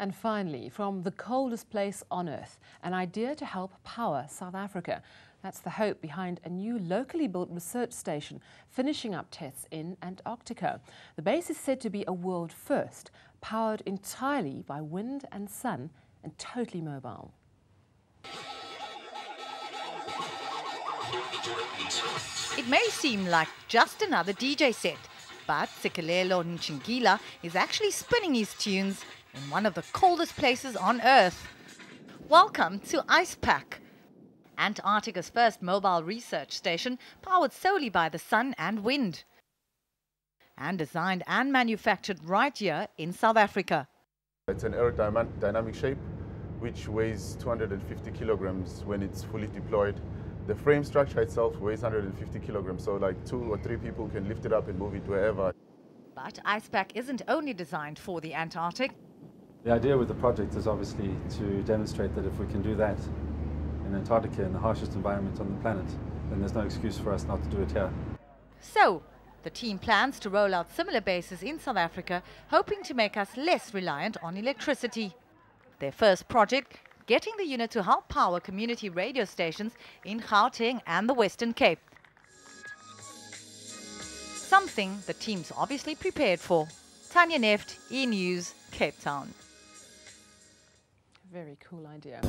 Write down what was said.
And finally, from the coldest place on earth, an idea to help power South Africa. That's the hope behind a new locally built research station finishing up tests in Antarctica. The base is said to be a world first, powered entirely by wind and sun and totally mobile. It may seem like just another DJ set, but Ntsikelelo Ntshingila is actually spinning his tunes in one of the coldest places on Earth. Welcome to ICEPAC, Antarctica's first mobile research station powered solely by the sun and wind. And designed and manufactured right here in South Africa. It's an aerodynamic shape which weighs 250 kilograms when it's fully deployed. The frame structure itself weighs 150 kilograms, so like two or three people can lift it up and move it wherever. But ICEPAC isn't only designed for the Antarctic. The idea with the project is obviously to demonstrate that if we can do that in Antarctica, in the harshest environment on the planet, then there's no excuse for us not to do it here. So, the team plans to roll out similar bases in South Africa, hoping to make us less reliant on electricity. Their first project getting the unit to help power community radio stations in Gauteng and the Western Cape. Something the team's obviously prepared for. Tanya Neft, E! News, Cape Town very cool idea.